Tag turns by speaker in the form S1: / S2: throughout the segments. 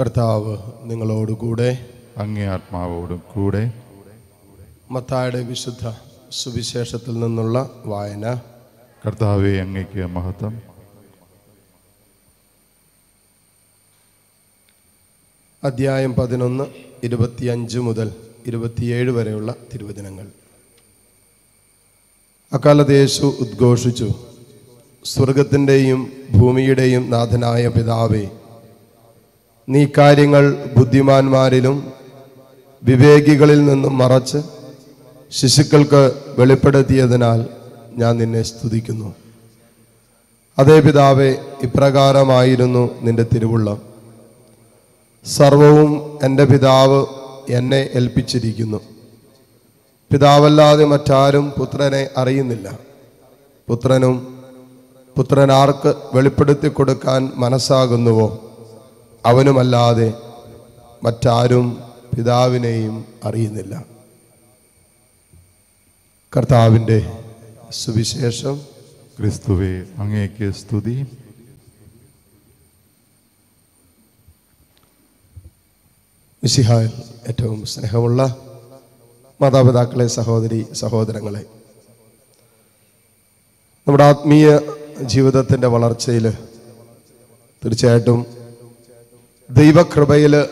S1: കർത്താവ് നിങ്ങളോടുകൂടെ
S2: അങ്ങേ ആത്മാവോടും കൂടെ.
S1: മത്തായുടെ വിശുദ്ധ സുവിശേഷത്തിൽ നിന്നുള്ള വായന.
S2: കർത്താവെ അങ്ങയ്ക്ക് മഹത്വം.
S1: അദ്ധ്യായം പതിനൊന്ന് ഇരുപത്തിയഞ്ച് മുതൽ ഇരുപത്തിയേഴ് വരെയുള്ള തിരുവചനങ്ങൾ. അക്കാലത്ത് യേശു ഉദ്ഘോഷിച്ചു. സ്വർഗത്തിന്റെയും ഭൂമിയുടെയും നാഥനായ പിതാവേ നീ കാര്യങ്ങൾ ബുദ്ധിമാന്മാരിലും വിവേകികളിൽ നിന്നും മറച്ച് ശിശുക്കൾക്ക് വെളിപ്പെടുത്തിയതിനാൽ ഞാൻ നിന്നെ സ്തുതിക്കുന്നു. അതേ പിതാവെ ഇപ്രകാരമായിരുന്നു നിന്റെ തിരുവുള്ളം. സർവവും എന്റെ പിതാവ് എന്നെ ഏൽപ്പിച്ചിരിക്കുന്നു. പിതാവല്ലാതെ മറ്റാരും പുത്രനെ അറിയുന്നില്ല. പുത്രനും പുത്രനാർക്ക് വെളിപ്പെടുത്തി കൊടുക്കാൻ മനസ്സാകുന്നുവോ? അവനുമല്ലാതെ മറ്റാരും പിതാവിനെയും അറിയുന്നില്ല. കർത്താവിന്റെ സുവിശേഷം.
S2: ക്രിസ്തുവെ അങ്ങേക്ക് സ്തുതി.
S1: മിസിഹ ഏറ്റവും സ്നേഹമുള്ള മാതാപിതാക്കളെ സഹോദരി സഹോദരങ്ങളെ നമ്മുടെ ആത്മീയ ജീവിതത്തിന്റെ വളർച്ചയിൽ തീർച്ചയായിട്ടും ദൈവകൃപയിൽ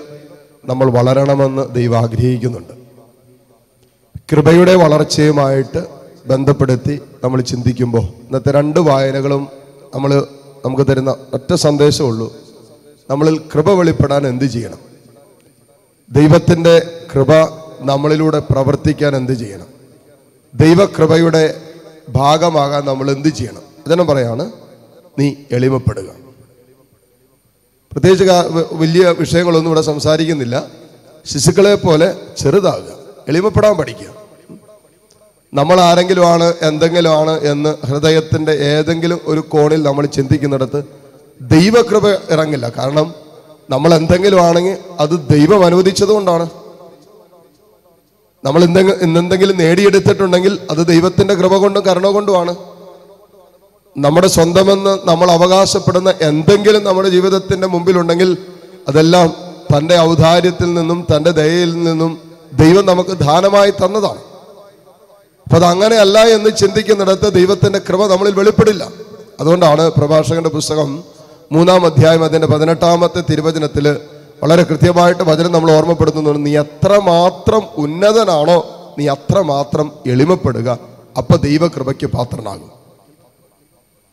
S1: നമ്മൾ വളരണമെന്ന് ദൈവം ആഗ്രഹിക്കുന്നുണ്ട്. കൃപയുടെ വളർച്ചയുമായിട്ട് ബന്ധപ്പെടുത്തി നമ്മൾ ചിന്തിക്കുമ്പോൾ ഇന്നത്തെ രണ്ട് വായനകളും നമ്മൾ നമുക്ക് തരുന്ന ഒറ്റ സന്ദേശമുള്ളൂ. നമ്മളിൽ കൃപ വെളിപ്പെടാൻ എന്ത് ചെയ്യണം? ദൈവത്തിന്റെ കൃപ നമ്മളിലൂടെ പ്രവർത്തിക്കാൻ എന്ത് ചെയ്യണം? ദൈവകൃപയുടെ ഭാഗമാകാൻ നമ്മൾ എന്ത് ചെയ്യണം? അതെന്നെ പറയാണ്. നീ എളിമപ്പെടുക. പ്രത്യേകിച്ച് വലിയ വിഷയങ്ങളൊന്നും ഇവിടെ സംസാരിക്കുന്നില്ല. ശിശുക്കളെ പോലെ ചെറുതാകുക എളിമപ്പെടാൻ പഠിക്കുക. നമ്മൾ ആരെങ്കിലും ആണ് എന്തെങ്കിലും ആണ് എന്ന് ഹൃദയത്തിന്റെ ഏതെങ്കിലും ഒരു കോണിൽ നമ്മൾ ചിന്തിക്കുന്നിടത്ത് ദൈവകൃപ ഇറങ്ങില്ല. കാരണം നമ്മൾ എന്തെങ്കിലും ആണെങ്കിൽ അത് ദൈവം അനുവദിച്ചത് കൊണ്ടാണ്. നമ്മൾ എന്തെങ്കിലും ഇന്നെന്തെങ്കിലും നേടിയെടുത്തിട്ടുണ്ടെങ്കിൽ അത് ദൈവത്തിന്റെ കൃപ കൊണ്ടും കരുണ കൊണ്ടുമാണ് നമ്മുടെ സ്വന്തമെന്ന് നമ്മൾ അവകാശപ്പെടുന്ന എന്തെങ്കിലും നമ്മുടെ ജീവിതത്തിന്റെ മുമ്പിലുണ്ടെങ്കിൽ അതെല്ലാം തന്റെ ഔദാര്യത്തിൽ നിന്നും തന്റെ ദയയിൽ നിന്നും ദൈവം നമുക്ക് ദാനമായി തന്നതാണ്. അപ്പൊ അത് അങ്ങനെയല്ല എന്ന് ചിന്തിക്കുന്നിടത്ത് ദൈവത്തിന്റെ കൃപ നമ്മളിൽ വെളിപ്പെടില്ല. അതുകൊണ്ടാണ് പ്രഭാഷകന്റെ പുസ്തകം മൂന്നാം അധ്യായം അതിന്റെ പതിനെട്ടാമത്തെ തിരുവചനത്തിൽ വളരെ കൃത്യമായിട്ട് വചനം നമ്മൾ ഓർമ്മപ്പെടുത്തുന്നുണ്ട് നീ എത്രമാത്രം ഉന്നതനാണോ നീ അത്രമാത്രം എളിമപ്പെടുക. അപ്പൊ ദൈവകൃപയ്ക്ക് പാത്രനാകും.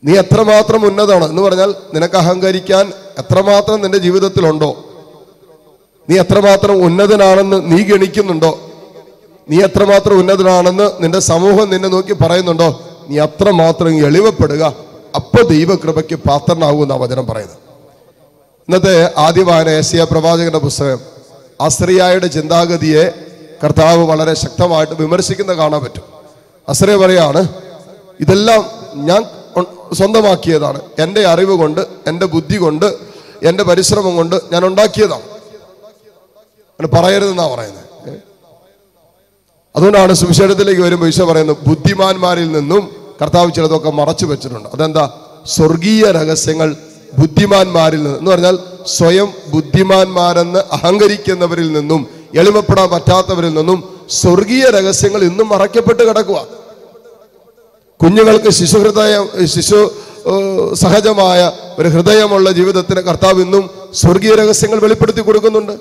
S1: നീ എത്രമാത്രം ഉന്നതമാണ് എന്ന് പറഞ്ഞാൽ നിനക്ക് അഹങ്കരിക്കാൻ എത്രമാത്രം നിന്റെ ജീവിതത്തിലുണ്ടോ? നീ എത്രമാത്രം ഉന്നതനാണെന്ന് നീ ഗണിക്കുന്നുണ്ടോ? നീ എത്രമാത്രം ഉന്നതനാണെന്ന് നിന്റെ സമൂഹം നിന്നെ നോക്കി പറയുന്നുണ്ടോ? നീ അത്രമാത്രം എളിവപ്പെടുക. അപ്പൊ ദൈവകൃപയ്ക്ക് പാത്രനാകുമെന്ന വചനം പറയുന്നത്. ഇന്നത്തെ ആദ്യവാന ഏസിയ പ്രവാചകന്റെ പുസ്തകം. അസ്രിയായുടെ ചിന്താഗതിയെ കർത്താവ് വളരെ ശക്തമായിട്ട് വിമർശിക്കുന്ന കാണാൻ പറ്റും. അസ്രിയ പറയാണ് ഇതെല്ലാം ഞാൻ സ്വന്തമാക്കിയതാണ്. എന്റെ അറിവ് കൊണ്ട് എന്റെ ബുദ്ധി കൊണ്ട് എന്റെ പരിശ്രമം കൊണ്ട് ഞാൻ ഉണ്ടാക്കിയതാണ്. അങ്ങനെ പറയുന്നത്. അതുകൊണ്ടാണ് സുവിശേഷത്തിലേക്ക് വരുമ്പോൾ ഈശോ പറയുന്നത് ബുദ്ധിമാന്മാരിൽ നിന്നും കർത്താവ് ചിലതൊക്കെ മറച്ചു വെച്ചിട്ടുണ്ട്. അതെന്താ? സ്വർഗീയ രഹസ്യങ്ങൾ ബുദ്ധിമാന്മാരിൽ നിന്ന്. എന്ന് പറഞ്ഞാൽ സ്വയം ബുദ്ധിമാന്മാരെന്ന് അഹങ്കരിക്കുന്നവരിൽ നിന്നും എളിമപ്പെടാൻ പറ്റാത്തവരിൽ നിന്നും സ്വർഗീയ രഹസ്യങ്ങൾ ഇന്നും മറയ്ക്കപ്പെട്ട് കിടക്കുക കുഞ്ഞുങ്ങൾക്ക് ശിശു ഹൃദയം ശിശു സഹജമായ ഒരു ഹൃദയമുള്ള ജീവിതത്തിന് കർത്താവ് ഇന്നും സ്വർഗീയ രഹസ്യങ്ങൾ വെളിപ്പെടുത്തി കൊടുക്കുന്നുണ്ട്.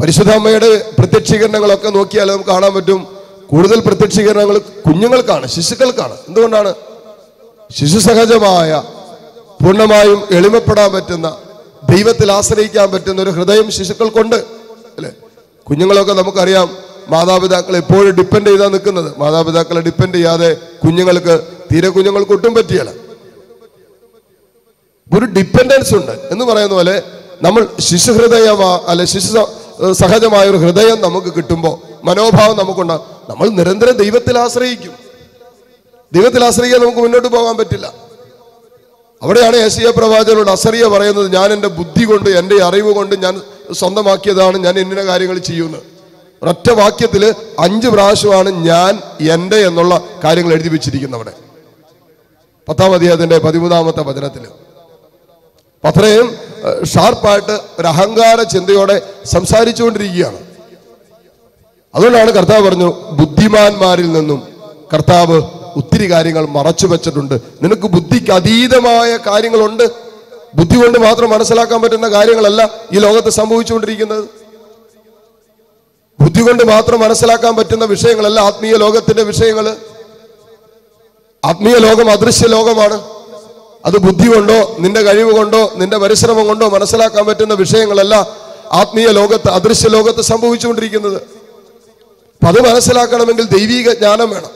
S1: പരിശുദ്ധാമ്മയുടെ പ്രത്യക്ഷീകരണങ്ങളൊക്കെ നോക്കിയാൽ നമുക്ക് കാണാൻ പറ്റും. കൂടുതൽ പ്രത്യക്ഷീകരണങ്ങൾ കുഞ്ഞുങ്ങൾക്കാണ് ശിശുക്കൾക്കാണ്. എന്തുകൊണ്ടാണ്? ശിശു സഹജമായ പൂർണമായും എളിമപ്പെടാൻ പറ്റുന്ന ദൈവത്തിൽ ആശ്രയിക്കാൻ പറ്റുന്ന ഒരു ഹൃദയം ശിശുക്കൾക്കുണ്ട്. അല്ലേ? കുഞ്ഞുങ്ങളൊക്കെ നമുക്കറിയാം മാതാപിതാക്കൾ എപ്പോഴും ഡിപ്പെൻഡ് ചെയ്താ നിൽക്കുന്നത്. മാതാപിതാക്കളെ ഡിപ്പെൻഡ് ചെയ്യാതെ കുഞ്ഞുങ്ങൾക്ക് തീരെ കുഞ്ഞുങ്ങൾക്ക് ഒട്ടും പറ്റിയല്ല. ഒരു ഡിപ്പെൻഡൻസ് ഉണ്ട്. എന്ന് പറയുന്ന പോലെ നമ്മൾ ശിശു ഹൃദയമാ അല്ലെ ശിശു സഹജമായ ഒരു ഹൃദയം നമുക്ക് കിട്ടുമ്പോൾ മനോഭാവം നമുക്കുണ്ട് നമ്മൾ നിരന്തരം ദൈവത്തിൽ ആശ്രയിക്കും. ദൈവത്തിൽ ആശ്രയിക്കാൻ നമുക്ക് മുന്നോട്ട് പോകാൻ പറ്റില്ല. അവിടെയാണ് ഏശിയ പ്രവാചകനോട് അസറിയ പറയുന്നത് ഞാൻ എന്റെ ബുദ്ധി കൊണ്ട് എന്റെ അറിവ് കൊണ്ട് ഞാൻ സ്വന്തമാക്കിയതാണ് ഞാൻ ഇന്ന കാര്യങ്ങൾ ചെയ്യുന്നത് ഒരൊറ്റ വാക്യത്തിൽ അഞ്ച് പ്രാവശ്യമാണ് ഞാൻ എന്റെ എന്നുള്ള കാര്യങ്ങൾ എഴുതി വെച്ചിരിക്കുന്നത് അവിടെ. പത്താം അധ്യായത്തിന്റെ പതിമൂന്നാമത്തെ വചനത്തിൽ അത്രയും ഷാർപ്പായിട്ട് ഒരു അഹങ്കാര ചിന്തയോടെ സംസാരിച്ചുകൊണ്ടിരിക്കുകയാണ്. അതുകൊണ്ടാണ് കർത്താവ് പറഞ്ഞു ബുദ്ധിമാന്മാരിൽ നിന്നും കർത്താവ് ഒത്തിരി കാര്യങ്ങൾ മറച്ചു വെച്ചിട്ടുണ്ട്. നിനക്ക് ബുദ്ധിക്ക് അതീതമായ കാര്യങ്ങളുണ്ട്. ബുദ്ധി കൊണ്ട് മാത്രം മനസ്സിലാക്കാൻ പറ്റുന്ന കാര്യങ്ങളല്ല ഈ ലോകത്ത് സംഭവിച്ചുകൊണ്ടിരിക്കുന്നത്. ബുദ്ധി കൊണ്ട് മാത്രം മനസ്സിലാക്കാൻ പറ്റുന്ന വിഷയങ്ങളല്ല ആത്മീയ ലോകത്തിന്റെ വിഷയങ്ങൾ ആത്മീയ ലോകം അദൃശ്യ ലോകമാണ്. അത് ബുദ്ധി കൊണ്ടോ നിന്റെ കഴിവ് കൊണ്ടോ നിന്റെ പരിശ്രമം കൊണ്ടോ മനസ്സിലാക്കാൻ പറ്റുന്ന വിഷയങ്ങളല്ല ആത്മീയ ലോകത്ത് അദൃശ്യ ലോകത്ത് സംഭവിച്ചുകൊണ്ടിരിക്കുന്നത്. അപ്പൊ അത് മനസ്സിലാക്കണമെങ്കിൽ ദൈവിക ജ്ഞാനം വേണം.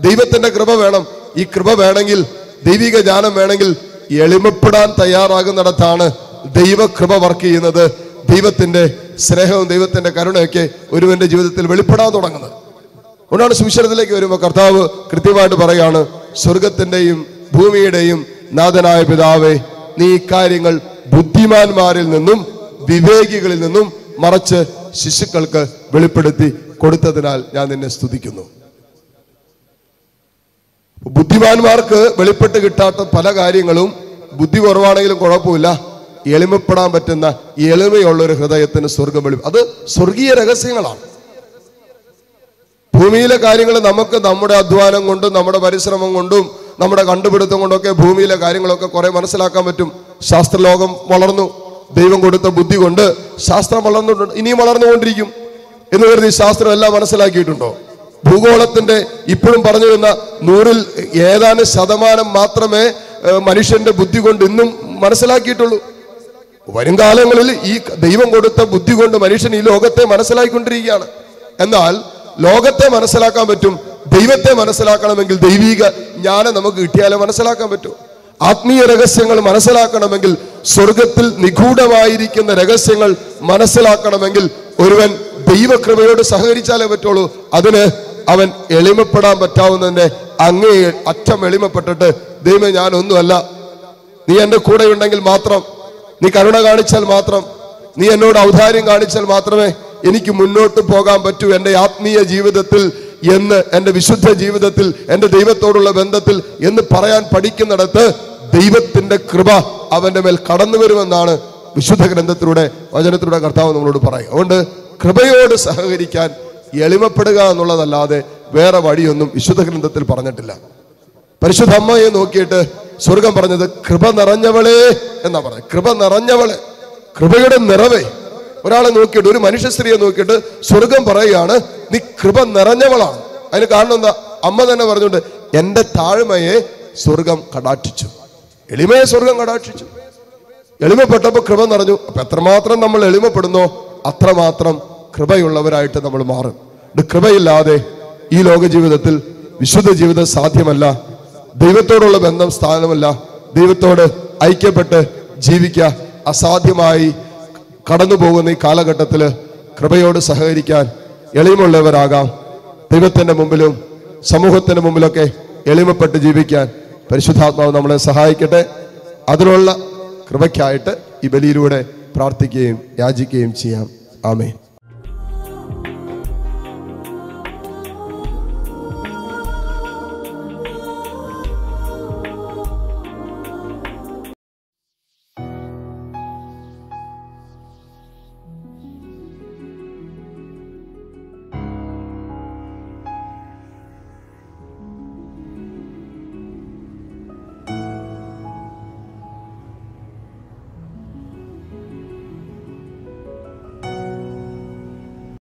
S1: ദൈവത്തിന്റെ കൃപ വേണം. ഈ കൃപ വേണമെങ്കിൽ ദൈവിക ജ്ഞാനം വേണമെങ്കിൽ എളിമപ്പെടാൻ തയ്യാറാകുന്നിടത്താണ് ദൈവകൃപ വർക്ക് ചെയ്യുന്നത്. ദൈവത്തിന്റെ സ്നേഹവും ദൈവത്തിന്റെ കരുണയൊക്കെ ഒരുവന്റെ ജീവിതത്തിൽ വെളിപ്പെടാൻ തുടങ്ങുന്നത്. അതുകൊണ്ടാണ് സുവിശേഷത്തിലേക്ക് വരുമ്പോൾ കർത്താവ് കൃത്യമായിട്ട് പറയുകയാണ് സ്വർഗത്തിന്റെയും ഭൂമിയുടെയും നാഥനായ പിതാവേ നീ ഇക്കാര്യങ്ങൾ ബുദ്ധിമാന്മാരിൽ നിന്നും വിവേകികളിൽ നിന്നും മറച്ച് ശിശുക്കൾക്ക് വെളിപ്പെടുത്തി കൊടുത്തതിനാൽ ഞാൻ നിന്നെ സ്തുതിക്കുന്നു. ബുദ്ധിമാന്മാർക്ക് വെളിപ്പെട്ട് കിട്ടാത്ത പല കാര്യങ്ങളും ബുദ്ധി കുറവാണെങ്കിലും കുഴപ്പമില്ല. എളിമപ്പെടാൻ പറ്റുന്ന എളിമയുള്ള ഒരു ഹൃദയത്തിന് സ്വർഗം വെളി അത് സ്വർഗീയ രഹസ്യങ്ങളാണ്. ഭൂമിയിലെ കാര്യങ്ങൾ നമുക്ക് നമ്മുടെ അധ്വാനം കൊണ്ടും നമ്മുടെ പരിശ്രമം കൊണ്ടും നമ്മുടെ കണ്ടുപിടുത്തം കൊണ്ടൊക്കെ ഭൂമിയിലെ കാര്യങ്ങളൊക്കെ കുറെ മനസ്സിലാക്കാൻ പറ്റും. ശാസ്ത്രലോകം വളർന്നു. ദൈവം കൊടുത്ത ബുദ്ധി കൊണ്ട് ശാസ്ത്രം വളർന്നിട്ടുണ്ട് ഇനിയും വളർന്നുകൊണ്ടിരിക്കും എന്ന് കരുതി ശാസ്ത്രം എല്ലാം മനസ്സിലാക്കിയിട്ടുണ്ടോ? ഭൂഗോളത്തിന്റെ ഇപ്പോഴും പറഞ്ഞു വരുന്ന നൂറിൽ ഏതാനും ശതമാനം മാത്രമേ മനുഷ്യന്റെ ബുദ്ധി കൊണ്ട് ഇന്നും മനസ്സിലാക്കിയിട്ടുള്ളൂ. വരും കാലങ്ങളിൽ ഈ ദൈവം കൊടുത്ത ബുദ്ധി കൊണ്ട് മനുഷ്യൻ ഈ ലോകത്തെ മനസ്സിലാക്കിക്കൊണ്ടിരിക്കുകയാണ് എന്നാൽ ലോകത്തെ മനസ്സിലാക്കാൻ പറ്റും ദൈവത്തെ മനസ്സിലാക്കണമെങ്കിൽ ദൈവിക ജ്ഞാനം നമുക്ക് കിട്ടിയാലേ മനസ്സിലാക്കാൻ പറ്റൂ. ആത്മീയ രഹസ്യങ്ങൾ മനസ്സിലാക്കണമെങ്കിൽ സ്വർഗത്തിൽ നിഗൂഢമായിരിക്കുന്ന രഹസ്യങ്ങൾ മനസ്സിലാക്കണമെങ്കിൽ ഒരുവൻ ദൈവകൃപയോട് സഹകരിച്ചാലേ പറ്റുള്ളൂ. അതിന് അവൻ എളിമപ്പെടാൻ പറ്റാവുന്നതിന്റെ അങ്ങേ അറ്റം എളിമപ്പെട്ടിട്ട് ദൈവം ഞാനൊന്നുമല്ല. നീ എന്റെ കൂടെ ഉണ്ടെങ്കിൽ മാത്രം നീ കരുണ കാണിച്ചാൽ മാത്രം നീ എന്നോട് ഔദാര്യം കാണിച്ചാൽ മാത്രമേ എനിക്ക് മുന്നോട്ട് പോകാൻ പറ്റൂ എന്റെ ആത്മീയ ജീവിതത്തിൽ എന്ന് എന്റെ വിശുദ്ധ ജീവിതത്തിൽ എന്റെ ദൈവത്തോടുള്ള ബന്ധത്തിൽ എന്ന് പറയാൻ പഠിക്കുന്നിടത്ത് ദൈവത്തിന്റെ കൃപ അവന്റെ മേൽ കടന്നു വരുമെന്നാണ് വിശുദ്ധ ഗ്രന്ഥത്തിലൂടെ വചനത്തിലൂടെ കർത്താവ് നമ്മളോട് പറയും അതുകൊണ്ട് കൃപയോട് സഹകരിക്കാൻ എളിമപ്പെടുക എന്നുള്ളതല്ലാതെ വേറെ വഴിയൊന്നും വിശുദ്ധ ഗ്രന്ഥത്തിൽ പറഞ്ഞിട്ടില്ല. പരിശുദ്ധ അമ്മയെ നോക്കിയിട്ട് സ്വർഗം പറഞ്ഞത് കൃപ നിറഞ്ഞവളെ എന്നാ പറഞ്ഞത് കൃപ നിറഞ്ഞവളെ കൃപയുടെ നിറവേ. ഒരാളെ നോക്കിയിട്ട് ഒരു മനുഷ്യ സ്ത്രീയെ നോക്കിയിട്ട് സ്വർഗം പറയുകയാണ് നീ കൃപ നിറഞ്ഞവളാണ്. അതിന് കാരണം എന്താ? അമ്മ തന്നെ പറഞ്ഞുകൊണ്ട് എന്റെ താഴ്മയെ സ്വർഗം കടാക്ഷിച്ചു. എളിമയെ സ്വർഗം കടാക്ഷിച്ചു. എളിമപ്പെട്ടപ്പോൾ കൃപ നിറഞ്ഞു. അപ്പൊ എത്രമാത്രം നമ്മൾ എളിമപ്പെടുന്നോ അത്രമാത്രം കൃപയുള്ളവരായിട്ട് നമ്മൾ മാറും. കൃപയില്ലാതെ ഈ ലോക ജീവിതത്തിൽ വിശുദ്ധ ജീവിതം സാധ്യമല്ല. ദൈവത്തോടുള്ള ബന്ധം സ്ഥാനമല്ല. ദൈവത്തോട് ഐക്യപ്പെട്ട് ജീവിക്കുക അസാധ്യമായി കടന്നു പോകുന്ന ഈ കാലഘട്ടത്തിൽ കൃപയോട് സഹകരിക്കാൻ എളിമുള്ളവരാകാം ദൈവത്തിന്റെ മുമ്പിലും സമൂഹത്തിന്റെ മുമ്പിലൊക്കെ എളിമപ്പെട്ട് ജീവിക്കാൻ പരിശുദ്ധാത്മാവ് നമ്മളെ സഹായിക്കട്ടെ. അതിനുള്ള കൃപയ്ക്കായിട്ട് ഈ ബലിയിലൂടെ പ്രാർത്ഥിക്കുകയും യാചിക്കുകയും ചെയ്യാം. ആമേൻ.